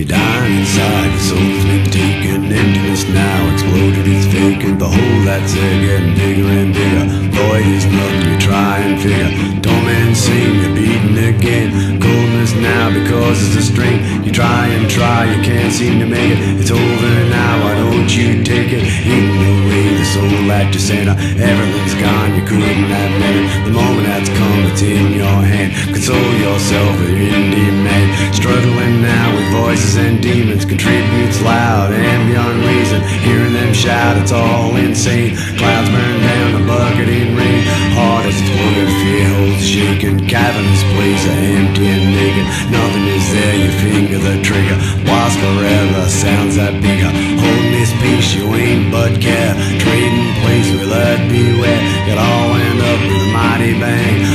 You're dying inside, your soul's been taken Emptiness now exploded, it's vacant. The hole that's there getting bigger and bigger. Void is nothing, you try and figure. Torment sing, you're beaten again. Coldness now because it's a string. You try and try, you can't seem to make it. It's over now, why don't you take it? Eating away the soul at your center. Everything's gone, you couldn't have meant it. The moment that's come, it's in your hand. Console yourself with your indie man Voices and demons. Contributes loud and beyond reason. Hearing them shout, it's all insane. Clouds burn down, a bucket in rain. Heart is exploded, fear holds. Cavernous place, empty and naked. Nothing is there, you finger the trigger. Whilst forever sounds that bigger. Holding this peace, you ain't but care. Trading place with that beware. Got all end up with a mighty bang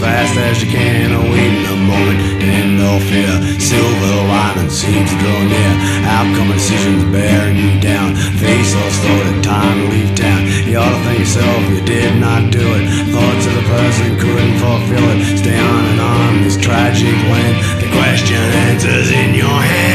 fast as you can oh, Awaiting the moment and no fear. Silver lining seems to draw near. Outcome decisions bearing you down. Face all slow to time leave town. You ought to thank yourself you did not do it. Thoughts of the person couldn't fulfill it. Stay on and on this tragic land. The question answers in your hand